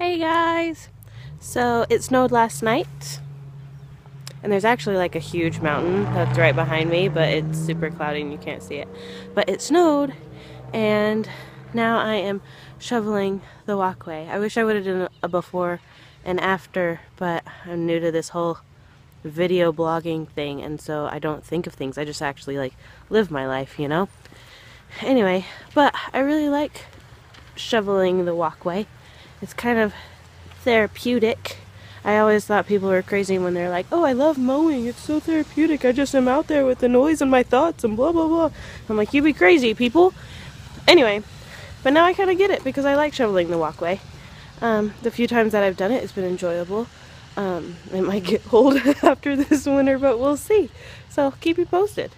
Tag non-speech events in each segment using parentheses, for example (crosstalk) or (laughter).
Hey guys! So it snowed last night and there's actually like a huge mountain that's right behind me but it's super cloudy and you can't see it. But it snowed and now I am shoveling the walkway. I wish I would have done a before and after but I'm new to this whole video blogging thing and so I don't think of things. I just actually like live my life, you know? Anyway, but I really like shoveling the walkway. It's kind of therapeutic. I always thought people were crazy when they're like, oh, I love mowing. It's so therapeutic. I just am out there with the noise and my thoughts and blah, blah, blah. I'm like, you be crazy, people. Anyway, but now I kind of get it because I like shoveling the walkway. Um, the few times that I've done it, it's been enjoyable. Um, it might get (laughs) old (laughs) after this winter, but we'll see. So keep you posted.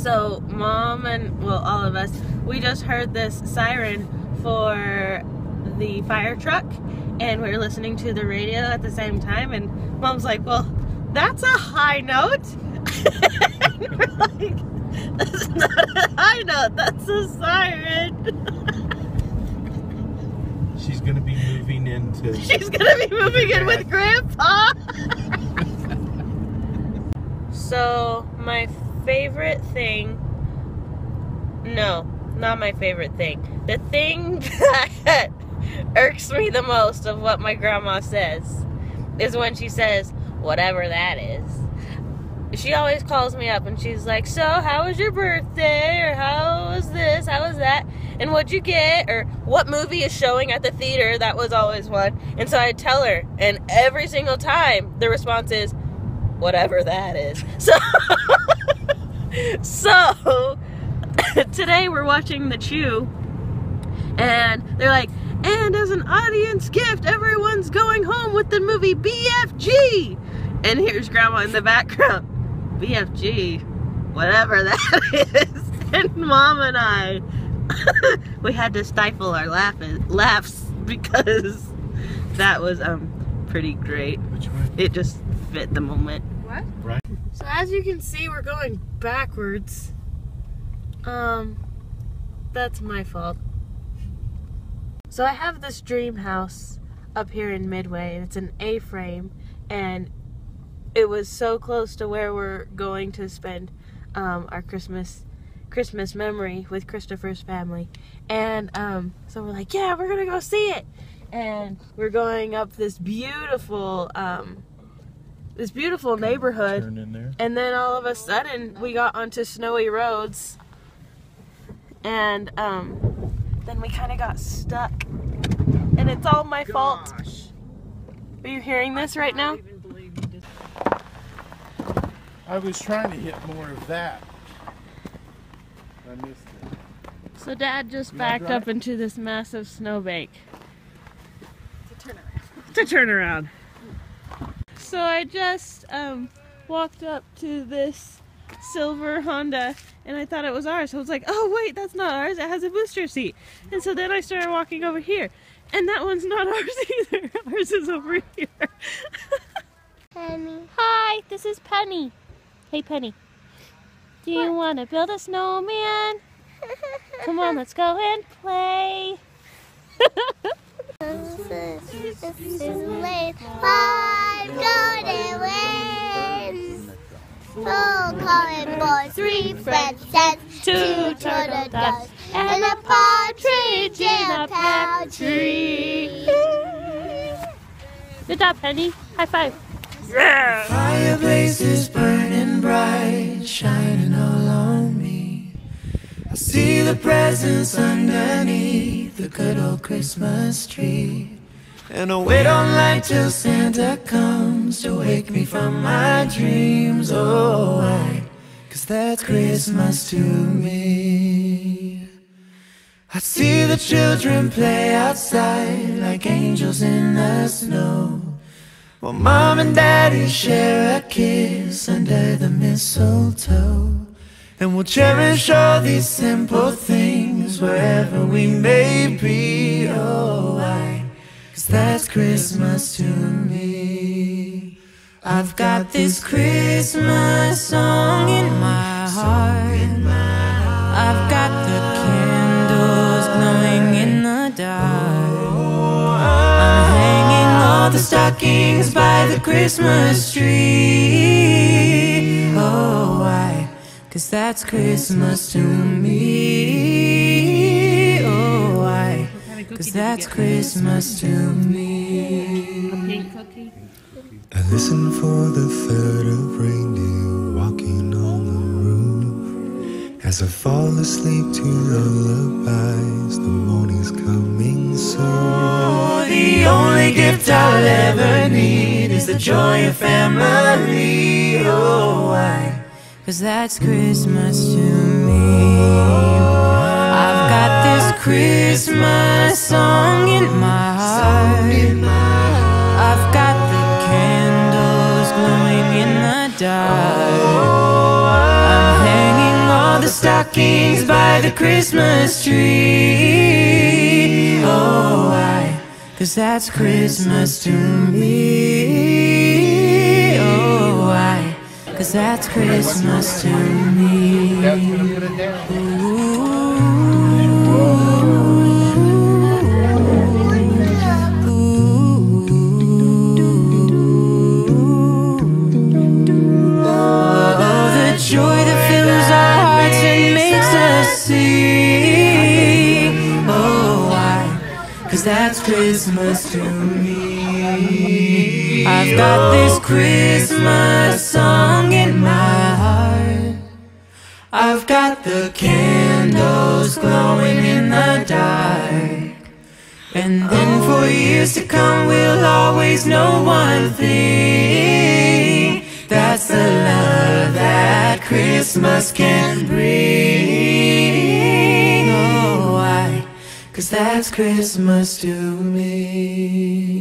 So mom and well all of us, we just heard this siren for the fire truck and we were listening to the radio at the same time and mom's like, well, that's a high note. (laughs) and we're like, that's not a high note, that's a siren. She's gonna be moving into. (laughs) She's gonna be moving in with Grandpa. (laughs) so my favorite thing, no, not my favorite thing. The thing (laughs) that irks me the most of what my grandma says is when she says, whatever that is. She always calls me up and she's like, So, how was your birthday? Or how was this? How was that? And what'd you get? Or what movie is showing at the theater? That was always one. And so I tell her, and every single time the response is, Whatever that is. (laughs) So, so (coughs) today we're watching The Chew, and they're like, and as an audience gift, everyone's going home with the movie BFG. And here's Grandma in the background. BFG, whatever that (laughs) is. And Mom and I, (coughs) we had to stifle our laughing, laughs because (laughs) that was um pretty great. Which one? It just fit the moment. What? Right. So as you can see, we're going backwards. Um, that's my fault. So I have this dream house up here in Midway, and it's an A-frame, and it was so close to where we're going to spend um, our Christmas Christmas memory with Christopher's family, and um, so we're like, yeah, we're gonna go see it, and we're going up this beautiful um, this beautiful neighborhood. Turn in there. And then all of a sudden, we got onto snowy roads, and um, then we kind of got stuck. And it's all my fault. Are you hearing this right now? I was trying to hit more of that. I missed it. So Dad just You backed up into this massive snowbank To turn around. to turn around. So I just um, walked up to this silver Honda and I thought it was ours. So I was like, oh wait, that's not ours. It has a booster seat. And so then I started walking over here. And that one's not (laughs) ours either. Ours is over here. (laughs) Penny. Hi, this is Penny. Hey Penny. Do you want to build a snowman? (laughs) Come on, let's go and play. Is, is. Five golden wings. Four calling boys, three French hens, Two turtle doves and a partridge in a pear tree. Good job, Penny. High five. Yeah. Fire blazes burning bright, shining all on me. I see the presents underneath the good old Christmas tree. And I wait all night till Santa comes to wake me from my dreams. Oh, why? Cause that's Christmas to me. I see the children play outside like angels in the snow. Well, mom and daddy share a kiss under the mistletoe. And we'll cherish all these simple things wherever we may be, oh, alright. Cause that's Christmas to me. I've got this Christmas song in my heart. I've got the candles glowing in the dark. I'm hanging all the stockings by the Christmas tree. Oh, why? Cause that's Christmas to me. Cause that's Christmas to me. I listen for the third of reindeer walking on the roof. As I fall asleep to lullabies, the morning's coming soon. Oh, the only gift I'll ever need is the joy of family. Oh, why? Cause that's Christmas to me. I've got this Christmas dark. I'm hanging all the stockings by the Christmas tree. Oh, why? Cause that's Christmas to me. Oh, why? Cause that's Christmas to me. Cause that's Christmas to me. I've got this Christmas song in my heart. I've got the candles glowing in the dark. And then for oh. years to come, we'll always know one thing. That's the love that Christmas can bring. Cause that's Christmas to me.